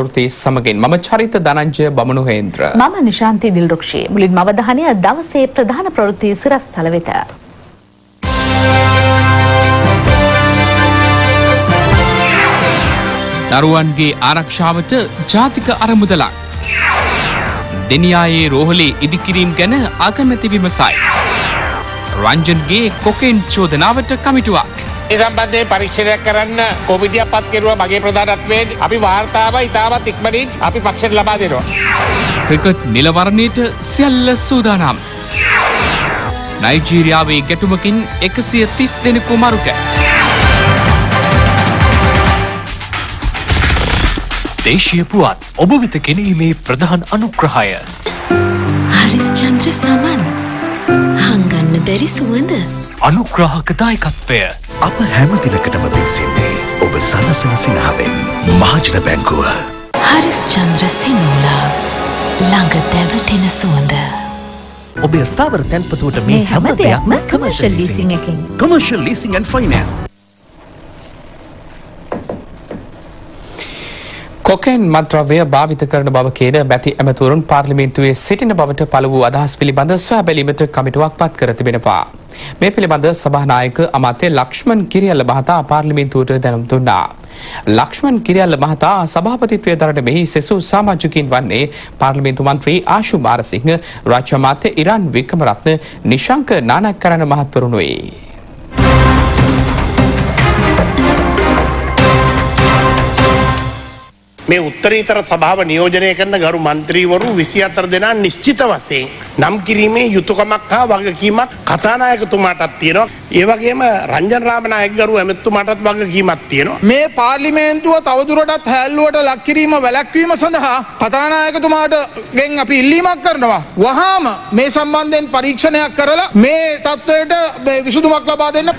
වෘති සමගින් මම චරිත ධනංජය බමනුහේන්ද්‍ර. මම නිශාන්ති දිල්රුක්ෂී මුලින්ම අවධානය දවසේ ප්‍රධාන ප්‍රවෘත්ති සිරස්තල වෙත. දරුවන්ගේ ආරක්ෂාවට ජාතික අරමුදලක්. දෙනියායේ රෝහලේ ඉදිකිරීම් ගැන අගමැති විමසයි. රංජන්ගේ කොකෙන් චෝදනාවට කමිටුවක්. ඒ සම්බන්ධයෙන් පරීක්ෂණයක් කරන්න කොමිටියක් පත් කෙරුවා මගේ ප්‍රධානත්වයෙන් අපි වාර්තාව ඉතාමත් ඉක්මනින් අපි පක්ෂයට ලබා දෙනවා. ක්‍රිකට් නිලවරණයට සියල්ල සූදානම්. නයිජීරියාවේ ගැටුමකින් එකසිය තිස් දෙනෙකු මරුට. දේශීය පුවත් ඔබ වෙත ගෙනීමේ ප්‍රධාන අනුග්‍රහය හරිස් චන්ද්‍ර සමන් හංගන්න බැරි සුවඳ අනුග්‍රාහක දායකත්වය අප හැමදිනකටම පිවිසෙන්නේ ඔබ සනසන සිනාවෙන් මහජන බැංකුව. හරිස් චන්ද්‍ර සිනෝලා ළඟ දැවටෙන සුවඳ. ඔබේ ස්ථාවර තැන්පතුවට මේ හැම දෙයක්ම කමර්ශල් ලීසිං එකකින්. Commercial leasing and finance cocaine මත්‍රව්‍ය භාවිත කරන බව කියන බැති ඇමතුරුන් පාර්ලිමේන්තුවේ සිටින බවට පළ වූ අදහස් පිළිබඳ සොයා බැලීමට කමිටුවක් පත් කර තිබෙනවා. මේ පිළිබඳ සභානායක අමාත්‍ය ලක්ෂ්මන් කිරියල්ල මහතා පාර්ලිමේන්තුවට දැනුම් දුන්නා. ලක්ෂ්මන් කිරියල්ල මහතා සභාපතිත්වය දරට මෙහි සෙසු සාමාජිකින් වන්නේ පාර්ලිමේන්තු මන්ත්‍රී ආශු මාරසිංහ රාජ්‍ය අමාත්‍ය ඉරාන් වික්‍රමරත්න නිශංක නානක්කරණ මහත්වරුණුයි. මේ උත්තරීතර සභාව නියෝජනය කරන ගරු මන්ත්‍රීවරු විසි අතර දෙනා නිශ්චිත වසයෙන් නම් කිරීමේ යුතුකමක් හා වගකීමක් කතානායකතුමාටත් තියෙනවා. ඒවගේම රංජන් රාමනායක ගරු ඇමත්තුමාටත් වගකීමක් තියෙනවා. මේ පාර්ලිමේන්තුව තවදුරටත් හැල්ලුවට ලක්කිරීම වැලැක්වීම සඳහා කතානායකතුමාට ගෙන් අපි ඉල්ලීමක් කරනවා. වහාම මේ සම්බන්ධයෙන් පරීක්ෂණයක් කරලා මේ තත්ත්වයට මේ විසුදුමක් ලබා දෙන්න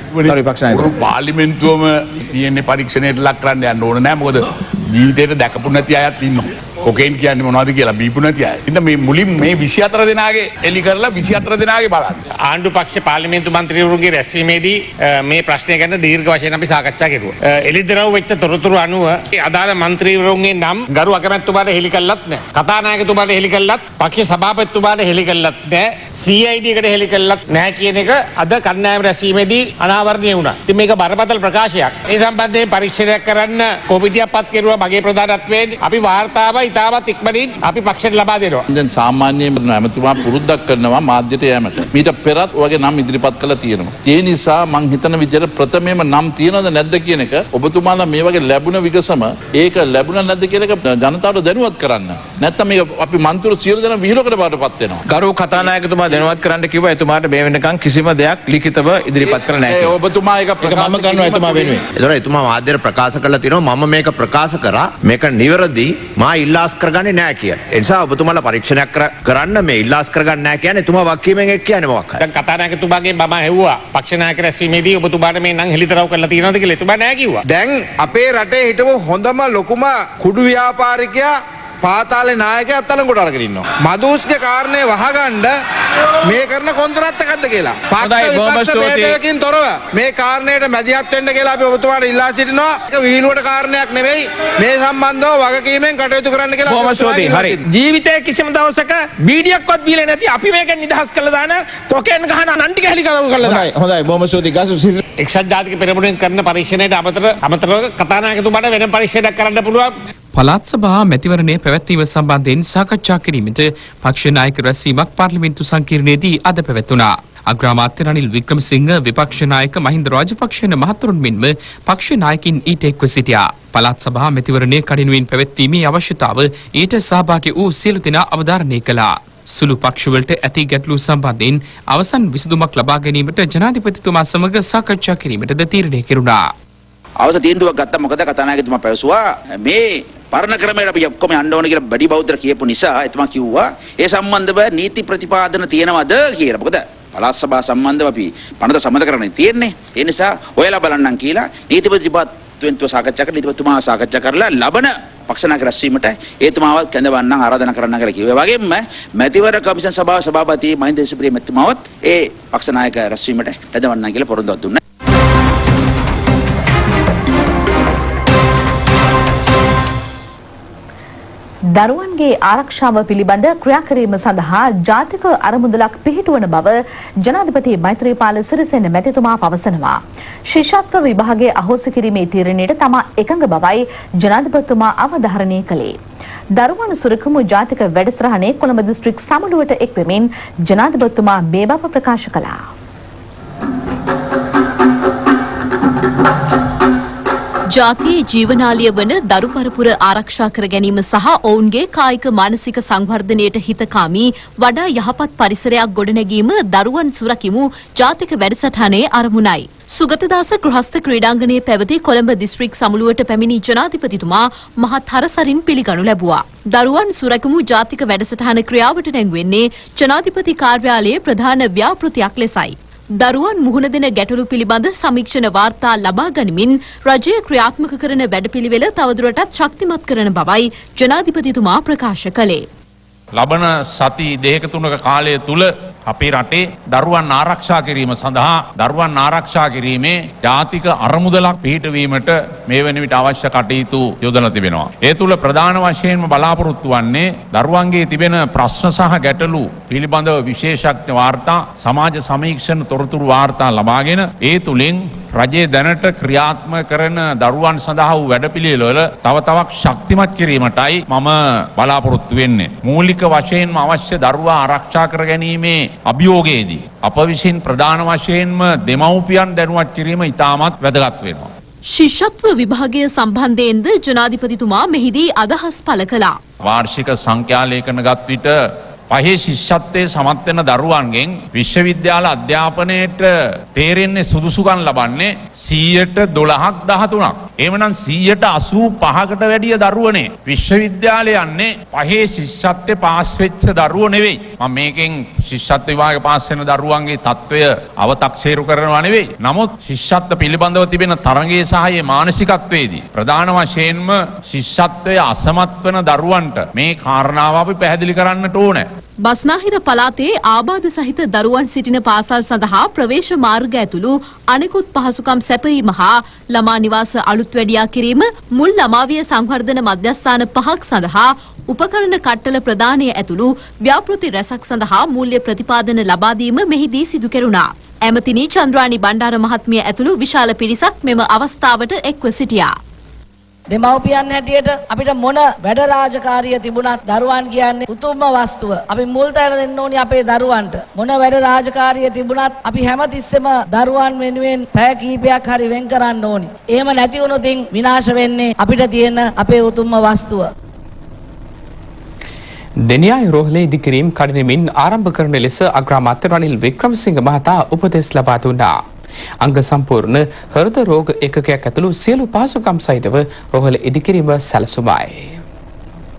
පරු පාලිමෙන්තුවම තියෙන්නේ පරීක්ෂණයට ලක් කරන්න යන්න ඕන නෑ මොකද ජීවිතයට දැකපු නැති අයත් ඉන්න කොකෙන් කියන්න මොනවද කියලා බීපු නැති අය. ඉතින් මේ මුලින් මේ 24 දෙනාගේ එලි කරලා 24 දෙනාගේ බලන්න. ආණ්ඩු පක්ෂ පාර්ලිමේන්තු මන්ත්‍රීවරුන්ගේ රැස්වීමේදී මේ ප්‍රශ්නය ගැන දීර්ඝ වශයෙන් අපි සාකච්ඡා කෙරුවා. එළිදරව් වෙච්ච තොරතුරු අනුව අදාළ මන්ත්‍රීවරුන්ගේ නම් ගරු අකමැතිතුමාට හෙළි කළත් නැහැ. කතානායකතුමාට හෙළි කළත් පක්ෂ සභාපතිතුමාට හෙළි නැහැ. CID එකට හෙළි කළත් නැහැ කියන එක අද කණ්ඩායම රැස්වීමේදී අනාවරණය වුණා. ඉතින් මේක බරපතල ප්‍රකාශයක්. ඒ සම්බන්ධයෙන් පරීක්ෂණයක් කරන්න කොමිටියක් පත් කෙරුවා මගේ ප්‍රධානත්වයෙන් අපි වාර්තාව ඉතාමත් ඉක්මනින් අපි පක්ෂයට ලබා දෙනවා. දැන් සාමාන්‍යයෙන් ඇමතුමා පුරුද්දක් කරනවා මාධ්‍යට යෑමට. මීට පෙරත් වගේ නම් ඉදිරිපත් කළා තියෙනවා. ඒ නිසා මං හිතන විදිහට ප්‍රථමයෙන්ම නම් තියෙනවද නැද්ද කියන එක ඔබතුමාලා මේ වගේ ලැබුණ විගසම ඒක ලැබුණ නැද්ද කියන එක ජනතාවට දැනුවත් කරන්න. නැත්නම් මේක අපි මන්තුරු සියලු දෙනා විහිළුවකට බාටපත් වෙනවා. ගරු කතානායකතුමා දැනුවත් කරන්න කිව්වා එතුමාට මේ වෙනකන් කිසිම දෙයක් ලිඛිතව ඉදිරිපත් කරලා නැහැ. ඒ ඔබතුමා ඒක මම කරනවා එතුමා වෙනුවෙන්. එතකොට එතුමා මාධ්‍යයට ප්‍රකාශ කරලා තිනවා මම මේක ප්‍රකාශ කරා මේක නිවැරදි මා ඉල්ලාස් කරගන්නේ නැහැ කියලා. ඒ නිසා ඔබතුමාලා පරීක්ෂණයක් කර- කරන්න මේ ඉල්ලාස් කරගන්නේ නැහැ කියන්නේ එතුමා වක්කීමෙන් එක් කියන්නේ මොකක් හරි. දැන් කතානායකතුමාගේ මම ඇහුවා පක්ෂ நாயක රැස්වීමේදී ඔබතුමාට මේ නම් තියෙනවද කියලා එතුමා නැහැ කිව්වා. දැන් අපේ රටේ හිටපු හොඳම ලොකුම කුඩු ව්‍යාපාරිකයා පාතාලේ නායකයා අත්අඩංගුවට අරගෙන ඉන්නවා. මදුස්ගේ කාරණේ වහගන්න මේ කරන කොන්ත්‍රාත් එකක්ද කියලා. හොඳයි, පක්ෂ බොහොම විපක්ෂ ස්තුතියි. ભેදයකින් තොරව මේ කාරණයට මැදිහත් වෙන්න කියලා අපි ඔබතුමාට ඉල්ලා සිටිනවා. ඒක විහිළුවට කාරණයක් නෙවෙයි. මේ සම්බන්ධව වගකීමෙන් කටයුතු කරන්න කියලා අපි බොහොම ස්තුතියි. හරි. ජීවිතයේ කිසිම දවසක බීඩියක්වත් බීලා නැති අපි මේකෙන් නිදහස් කළා දාන කොකෙන් ගහන අනන්ටික හෙලි කරව කළා දාන. හොඳයි හොඳයි බොහොම ස්තුතියි ගසු සිසි එක්සත් ජාතික පෙරමුණෙන් කරන පරීක්ෂණයට අමතර අමතරව කතානායකතුමාට වෙන පරීක්ෂණයක් කරන්න පුළුවන්. පළාත් සභා මැතිවරණය පැවැත්වීම සම්බන්ධයෙන් සාකච්ඡා කිරීමට පක්ෂ නායක රැස්වීමක් පාර්ලිමේන්තු සංකීර්ණයේදී අද පැවැත්වුණා. අග්‍රාමාත්‍ය රනිල් වික්‍රමසිංහ විපක්ෂ නායක මහින්ද රාජපක්ෂ යන මහතුරුන් මෙන්ම පක්ෂ නායකින් ඊට එක්ව සිටියා. පළාත් සභා මැතිවරණය කඩිනුවෙන් පැවැත්වීමේ අවශ්‍යතාව ඊට සහභාගී වූ සියලු දෙනා අවධාරණය කළා. සුළු පක්ෂවලට ඇති ගැටලු සම්බන්ධයෙන් අවසන් විසඳුමක් ලබා ගැනීමට ජනාධිපතිතුමා සමග සාකච්ඡා කිරීමටද තීරණය කෙරුණා. අවස තීන්දුවක් ගත්තා මොකද කතානායකතුමා පැවසුවා මේ පරණ ක්‍රමයට අපි ඔක්කොම යන්න ඕන කියලා බඩි බෞද්ධ කියපු නිසා එතුමා කිව්වා ඒ සම්බන්ධව නීති ප්‍රතිපාදන තියෙනවද කියලා. මොකද පළාත් සභා සම්බන්ධව අපි පනත සම්මත කරන්නේ තියෙන්නේ. ඒ නිසා ඔයාලා බලන්නම් කියලා නීති ප්‍රතිපාදනත්ව සාකච්ඡා කරලා නීතිපතිතුමා සාකච්ඡා කරලා ලබන පක්ෂනායක රැස්වීමට ඒතුමාවත් කැඳවන්න ආරාධනා කරන්න කියලා කිව්වා. ඒ වගේම මැතිවර කමිෂන් සභාව සභාපති මහින්ද දේශප්‍රිය මැතිතුමාවත් ඒ පක්ෂනායක රැස්වීමට කැඳවන්න කියලා පොරොන්දුවක් දුන්නා. දරුවන්ගේ ආරක්ෂාව පිළිබඳ ක්‍රියාකිරීම සඳහා ජාතික අරමුදලක් පිහිටුවන බව ජනාධිපති මෛත්‍රීපාල සිරිසෙන මැතිතුමා පවසනවා. ශිෂ්‍යත්ව විභාගයේ අහෝසි කිරීමේ තීරණයට තමා එකඟ බවයි ජනාධිපතිතුමා අවධාරණය කළේ. දරුවන් සුරකමු ජාතික වැඩසටහනේ කොළඹ දිස්ත්‍රික් සමුළුවට එක්වෙමින් ජනාධිපතිතුමා මේ බව ප්‍රකාශ කළා. ජාතියේ ජීවනාලිය වන දරු පරපුර ආරක්ෂා කර ගැනීම සහ ඔවුන්ගේ කායික මානසික සංවර්ධනයට හිතකාමී වඩා යහපත් පරිසරයක් ගොඩනැගීම දරුවන් සුරකිමු ජාතික වැඩසටහනේ අරමුණයි. සුගතදාස ගෘහස්ත ක්‍රීඩාංගණයේ පැවති කොළඹ දිස්ත්‍රික් සමුළුවට පැමිණි ජනාධිපතිතුමා මහත් හරසරින් පිළිගනු ලැබුවා. දරුවන් සුරකමු ජාතික වැඩසටහන ක්‍රියාවට නැංවෙන්නේ ජනාධිපති කාර්යාලයේ ප්‍රධාන ව්‍යාපෘතියක් ලෙසයි. දරුවන් මුහුණ දෙන ගැටලු පිළිබඳ සමීක්ෂණ වාර්තා ලබා ගනිමින් රජය ක්‍රියාත්මක කරන වැඩපිළිවෙල තවදුරටත් ශක්තිමත් කරන බවයි ජනාධිපතිතුමා ප්‍රකාශ කළේ. ලබන සති දෙක තුනක කාලය තුළ අපේ රටේ දරුවන් ආරක්ෂා කිරීම සඳහා දරුවන් ආරක්ෂා කිරීමේ ජාතික අරමුදලක් පිහිටවීමට මේ වන විට අවශ්‍ය කටයුතු යොදන තිබෙනවා. ඒ තුළ ප්‍රධාන වශයෙන්ම බලාපොරොත්තු වන්නේ දරුවන්ගේ තිබෙන ප්‍රශ්න සහ ගැටලු පිළිබඳව විශේෂඥ වාර්තා සමාජ සමීක්ෂණ තොරතුරු වාර්තා ලබාගෙන ඒ තුළින් රජයේ දැනට ක්‍රියාත්ම කරන දරුවන් සඳහා වූ වැඩපිළිවෙළවල තව තවක් ශක්තිමත් කිරීමටයි මම බලාපොරොත්තු වෙන්නේ. මූලික වශයෙන්ම අවශ්‍ය දරුවා ආරක්ෂා කර ගැනීමේ අභියෝගයේදී අප විසින් ප්‍රධාන වශයෙන්ම දෙමව්පියන් දැනුවත් කිරීම ඉතාමත් වැදගත් වෙනවා. ශිෂ්‍යත්ව විභාගය සම්බන්ධයෙන්ද ජනාධිපතිතුමා මෙහිදී අදහස් පළ කළා. වාර්ෂික සංඛ්‍යාලේඛන ගත් විට පහේ ශිෂ්‍යත්වය සමත්වෙන දරුවන්ගෙන් විශ්වවිද්‍යාල අධ්‍යාපනයට තේරෙන්නේ සුදුසුකන් ලබන්නේ සීයට දොළහක් දහතුනක්. එමනම් සීයට අසූ පහකට වැඩිය දරුවනේ විශ්වවිද්‍යාලය යන්නේ පහේ ශිෂ්‍යත්වය පාස්වෙච්ච දරුව නෙවෙයි. ම මේකෙන් ශිෂ්‍යත්ව විවාග පාස්සෙන දරුවන්ගේ තත්ත්වය අවතක්සේරු කරනවා නෙවෙයි. නමුත් ශිෂ්‍යත්ව පිළිබඳව තිබෙන තරගේ සහයේ මානසිකත්වයේදී. ප්‍රධාන වශයෙන්ම ශිෂ්‍යත්වය අසමත් වන දරුවන්ට මේ කාරණාව අපි පැහැදිලි කරන්නට ඕනෑ. බස්නාහිර පලාතේ ආබාධ සහිත දරුවන් සිටින පාසල් සඳහා ප්‍රවේශ මාර්ග ඇතුළු අනෙකුත් පහසුකම් සැපයීම හා ළමා නිවාස අලුත් වැඩියා කිරීම මුල් ළමාවිය සංවර්ධන මධ්‍යස්ථාන පහක් සඳහා උපකරණ කට්ටල ප්‍රදානය ඇතුළු ව්‍යාපෘති රැසක් සඳහා මූල්‍ය ප්‍රතිපාදන ලබාදීම මෙහිදී සිදු කෙරුණා. ඇමතිනි චන්ද්‍රානි බණ්ඩාර මහත්මිය ඇතුළු විශාල පිරිසක් මෙම අවස්ථාවට එක්ව සිටියා. දෙමව්පියන් හැටියට අපිට මොන වැඩ රාජකාරිය තිබුණත් දරුවන් කියන්නේ උතුම්ම වස්තුව. අපි මුල් තැන දෙන්න ඕනි අපේ දරුවන්ට. මොන වැඩ රාජකාරිය තිබුණත් අපි හැමතිස්සෙම දරුවන් වෙනුවෙන් පැය කීපයක් හරි වෙන් කරන්න ඕනි. එහෙම නැති වුණොත් විනාශ වෙන්නේ අපිට තියෙන අපේ උතුම්ම වස්තුව. දෙනියාය රෝහලේ ඉදිකිරීම් කඩිනමින් ආරම්භ කරන ලෙස අග්‍රාමාත්‍ය රනිල් වික්‍රමසිංහ මහතා උපදෙස් ලබා දුන්නා. අංග සම්පූර්ණ හෘද රෝග එකකයක් ඇතුළු සියලු පහසුකම් සහිතව රෝහල ඉදිකිරීම සැලසුමයි.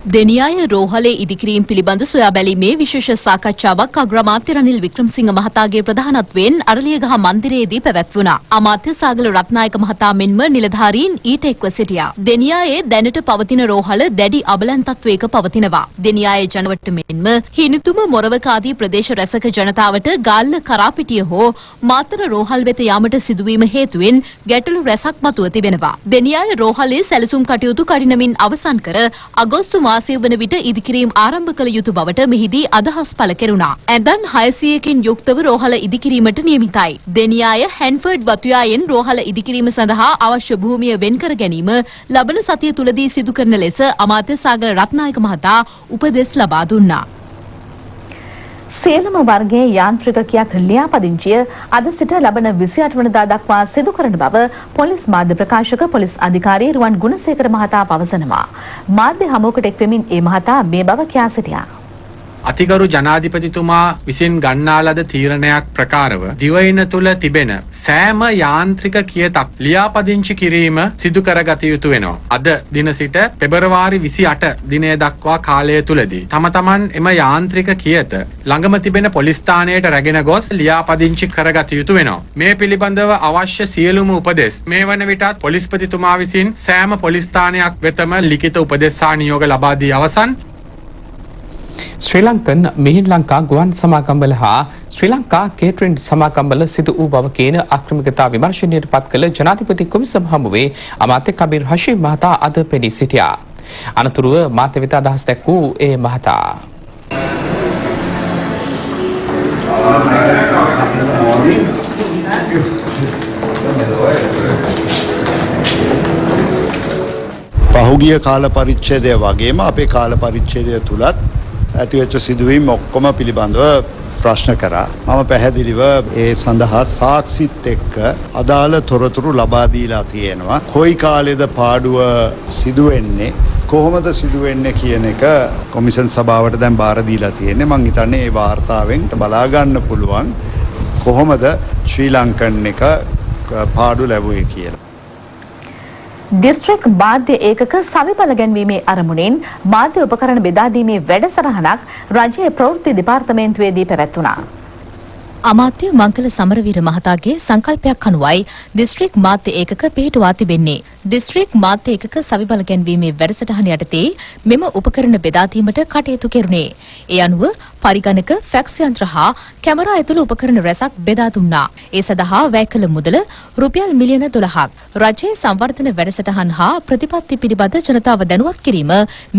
දෙනියාය රෝහලේ ඉදිකිරීම් පිළිබඳ සොයා බැලීමේ විශේෂ සාකච්ඡාවක් අග්‍රාමාත්‍ය රනිල් වික්‍රමසිංහ මහතාගේ ප්‍රධානත්වයෙන් අරලියගහ මන්දිරයේදී පැවැත්වුණා. අමාත්‍ය සාගල රත්නායක මහතා මෙන්ම නිලධාරීන් ඊට එක්ව සිටියා. දෙනියායේ දැනට පවතින රෝහල දැඩි අබලන් තත්වයක පවතිනවා. දෙනියායේ ජනවට මෙන්ම හිනිතුම මොරවක ආදී ප්‍රදේශ රැසක ජනතාවට ගාල්ල කරාපිටිය හෝ මාතර රෝහල් වෙත යාමට සිදුවීම හේතුවෙන් ගැටලු රැසක් මතුව තිබෙනවා. දෙනියාය රෝහලේ සැලසුම් කටයුතු කඩිනමින් අවසන් කර අගෝස්තු මාසය වන විට ඉදිකිරීම් ආරම්භ කළ යුතු බවට මෙහිදී අදහස් පළ කෙරුණා. ඇඳන් හයසියකින් යුක්තව රෝහල ඉදිකිරීමට නියමිතයි. දෙනියාය හැන්ෆර්ඩ් වතුයායෙන් රෝහල ඉදිකිරීම සඳහා අවශ්‍ය භූමිය වෙන් කර ගැනීම ලබන සතිය තුලදී සිදු කරන ලෙස අමාත්‍ය සාගර රත්නායක මහතා උපදෙස් ලබා දුන්නා. සියලුම වර්ගයේ යාන්ත්‍රික කියාත් ලියාපදිංචිය අද සිට ලබන 28 වනදා දක්වා සිදු කරන බව පොලිස් මාධ්‍ය ප්‍රකාශක පොලිස් අධිකාරී රුවන් ගුණසේකර මහතා පවසනවා. මාධ්‍ය හමුවකට එක්වෙමින් ඒ මහතා මේ බව කියා සිටියා. අතිගරු ජනාධිපතිතුමා විසින් ගන්නා ලද තීරණයක් ප්‍රකාරව දිවයින තුළ තිබෙන සෑම යාන්ත්‍රික කියතක් ලියාපදිංචි කිරීම සිදු කරගත යුතු වෙනවා. අද දින සිට පෙබරවාරි 28 දිනය දක්වා කාලය තුලදී තම තමන් එම යාන්ත්‍රික කියත ළඟම තිබෙන පොලිස් ස්ථානයට රැගෙන ගොස් ලියාපදිංචි කරගත යුතු වෙනවා. මේ පිළිබඳව අවශ්‍ය සියලුම උපදෙස් මේ වන විටත් පොලිස්පතිතුමා විසින් සෑම පොලිස් ස්ථානයක් වෙතම ලිඛිත උපදෙස් සහ නියෝග ලබා දී අවසන් ශ්‍රී ලංකන් මිහින් ලංකා ගුවන් සමාගම්වල හා ශ්‍රී ලංකා කේටරින් සමාගම්වල සිදු වූ බව කියන අක්‍රමිකතා විමර්ශනයට පත් කළ ජනාධිපති කොමිසම හමුවේ අමාත්‍ය කබීර් හෂීම් මහතා අද පෙනී සිටියා. අනතුරුව මාධ්‍ය වෙත අදහස් දැක්වූ ඒ මහතා පහුගිය කාල පරිච්ඡේදය වගේම අපේ කාල පරිච්ඡේදය තුලත් ඇතිවෙච්ච සිදුවීම් ඔක්කොම පිළිබඳව ප්‍රශ්න කරා. මම පැහැදිලිව ඒ සඳහා සාක්ෂිත් එක්ක අදාළ තොරතුරු ලබා දීලා තියෙනවා. කොයි කාලෙද පාඩුව සිදුවෙන්නේ කොහොමද සිදුවෙන්නේ කියන එක කොමිෂන් සභාවට දැන් බාර දීලා තියෙන්නේ. මං හිතන්නේ ඒ වාර්තාවෙන් බලා ගන්න පුළුවන් කොහොමද ශ්‍රී ලංකන් එක පාඩු ලැබුවේ කියලා. දිස්ත්‍රික් මාධ්‍ය ඒකක සවිඵල ගැන්වීමේ අරමුණින් මාධ්‍ය උපකරණ බෙදාදීමේ වැඩසටහනක් රජයේ ප්‍රවෘත්ති දෙපාර්තමේන්තුවේදී පැවැත්වුණා. අමාත්‍ය මංගල සමරවීර මහතාගේ සංකල්පයක් අනුවයි දිස්ත්‍රික් මාධ්‍ය ඒකක පිහිටුවා තිබෙන්නේ. දිස්ත්‍රික් මාධ්‍ය ඒකක සවිබල ගැන්වීමේ වැඩසටහන යටතේ මෙම උපකරණ බෙදාදීමට කටයුතු කෙරුණේ. ඒ අනුව පරිගණක ෆැක්ස් යන්ත්‍ර හා කැමරා ඇතුළු උපකරණ රැසක් බෙදා දුන්නා. ඒ සඳහා වැය කළ මුදල රුපියල් මිලියන 12ක්. රජයේ සංවර්ධන වැඩසටහන් හා ප්‍රතිපත්ති පිළිබඳ ජනතාව දැනුවත් කිරීම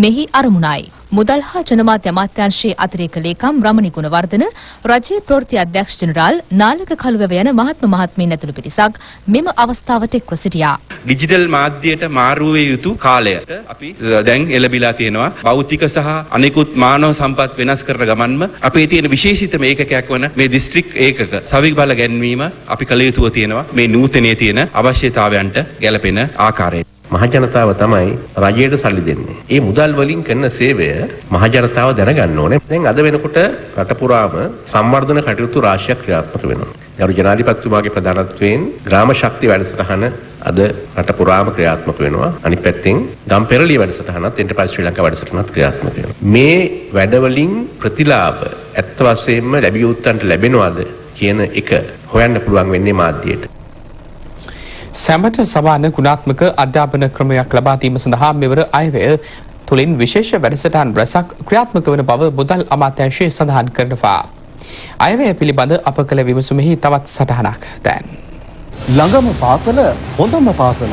මෙහි අරමුණයි. මුදල් හා ජනමාධ්‍ය අමාත්‍යාංශයේ අතිරේක ලේකම් රමණි ගුණවර්ධන රජයේ ප්‍රවෘත්ති අධ්‍යක්ෂ ජෙනරාල් නාලක කළුවැව යන මහත්ම මහත්මීන් ඇතුළු පිරිසක් මෙම අවස්ථාවට එක්ව සිටියා. ඩිජිටල් මාධ්‍යයට මාරුවේ යුතු කාලයට අපි දැන් එළබිලා තියෙනවා භෞතික සහ අනෙකුත් මානව සම්පත් වෙනස් කරන ගමන්ම අපේ තියෙන විශේෂිතම ඒකකයක් වන මේ දිස්ත්‍රික් ඒකක සවික් බල ගැන්වීම අපි කළ යුතුව තියෙනවා මේ නූතනයේ තියෙන අවශ්‍යතාවයන්ට ගැලපෙන ආකාරයට. මහජනතාව තමයි රජයට සල්ලි දෙන්නේ. ඒ මුදල් වලින් කරන සේවය මහජනතාව දැනගන්න ඕනේ. දැන් අද වෙනකොට රට පුරාම සංවර්ධන කටයුතු රාශියක් ක්‍රියාත්මක වෙනවා. ගරු ජනාධිපතිතුමාගේ ප්‍රධානත්වයෙන් ග්‍රාම ශක්ති වැඩසටහන අද රට පුරාම ක්‍රියාත්මක වෙනවා. අනිත් පැත්තෙන් ගම් පෙරළිය වැඩසටහනත් එන්ටර්ප්‍රයිස් ශ්‍රී ලංකා වැඩසටහනත් ක්‍රියාත්මක වෙනවා. මේ වැඩවලින් ප්‍රතිලාභ ඇත්ත වශයෙන්ම ලැබිය යුත්තන්ට ලැබෙනවද කියන එක හොයන්න පුළුවන් වෙන්නේ මාධ්‍යයට. සැමට සමාන ගුණාත්මක අධ්‍යාපන ක්‍රමයක් ලබා දීම සඳහා මෙවර අයවැය තුළින් විශේෂ වැඩසටහන් රැසක් ක්‍රියාත්මක වන බව මුදල් අමාත්‍යංශය සඳහන් කරනවා. අයවැය පිළිබඳ අප කළ විමසුමෙහි තවත් සටහනක් දැන්. ළඟම පාසල හොඳම පාසල.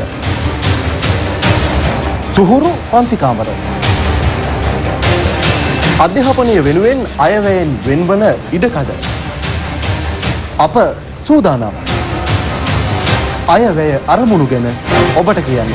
සුහුරු පන්තිකාමර. අධ්‍යාපනය වෙනුවෙන් අයවැයෙන් වෙන්වන ඉඩකඩ. අප සූදානම්. අයවැය අරමුණු ගැන ඔබට කියන්න.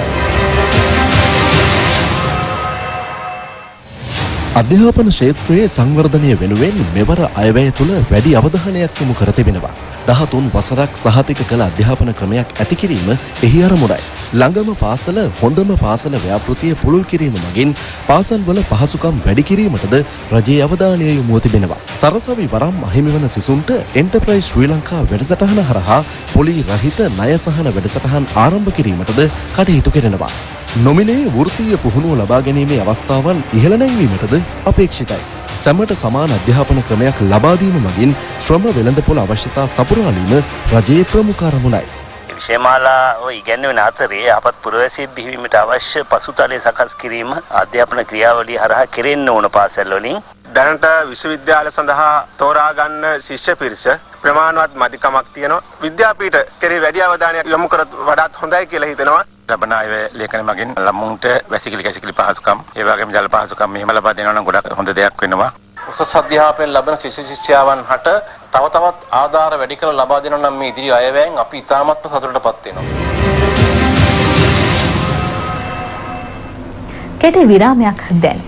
අධ්‍යාපන ක්ෂේත්‍රයේ සංවර්ධනය වෙනුවෙන් මෙවර අයවැය තුළ වැඩි අවධානයක් යොමු කර තිබෙනවා. දහතුන් වසරක් සහතික කළ අධ්‍යාපන ක්‍රමයක් ඇති කිරීම එහි අරමුණයි. ළඟම පාසල හොඳම පාසල ව්‍යාපෘතිය පුළුල් කිරීම මගින් පාසල්වල පහසුකම් වැඩි කිරීමටද රජයේ අවධානය යොමුව තිබෙනවා. සරසවි වරම් අහිමිවන සිසුන්ට එන්ටර්ප්‍රයිස් ශ්‍රී ලංකා වැඩසටහන හරහා පොලි රහිත ණය සහන වැඩසටහන් ආරම්භ කිරීමටද කටයුතු කෙරෙනවා. නොමිලේ වෘත්තීය පුහුණුව ලබා ගැනීමේ අවස්ථාවන් ඉහළ නැංවීමටද අපේක්ෂිතයි. සැමට සමාන අධ්‍යාපන ක්‍රමයක් ලබාදීම මගින් ශ්‍රම වෙළඳපොළ අවශ්‍යතා සපුරාලීම රජයේ ප්‍රමුඛාරමුණයි. විෂයමාලා ඔය ඉගැන්වෙන අතරේ අපත් පුරවැසියෙක් බිහිවීමට අවශ්‍ය පසුතලය සකස් කිරීම අධ්‍යාපන ක්‍රියාවලිය හරහා කෙරෙන්න ඕන පාසල් වලින් දැනට විශ්වවිද්‍යාල සඳහා තෝරා ගන්න ශිෂ්‍ය පිරිස ප්‍රමාණවත් මදිකමක් තියෙනවා. විද්‍යාපීඨ කෙරේ වැඩි අවධානයක් යොමු කරත් වඩාත් හොඳයි කියලා හිතෙනවා. ලබන අය ලේඛන මගින් ළමුන්ට වැසිකිලි කැසිකිලි පහසුකම් ඒ වගේම ජල පහසුකම් මෙහෙම ලබා දෙනවා නම් ගොඩක් හොඳ දෙයක් වෙනවා. උසස් අධ්‍යාපනය ලබන ශිෂ්‍ය ශිෂ්‍යාවන් හට තව තවත් ආධාර වැඩි කර ලබා දෙනවා නම් මේ ඉදිරි අයවැයෙන් අපි ඉතාමත්ම සතුටටපත් වෙනවා. කෙටි විරාමයක් දැන්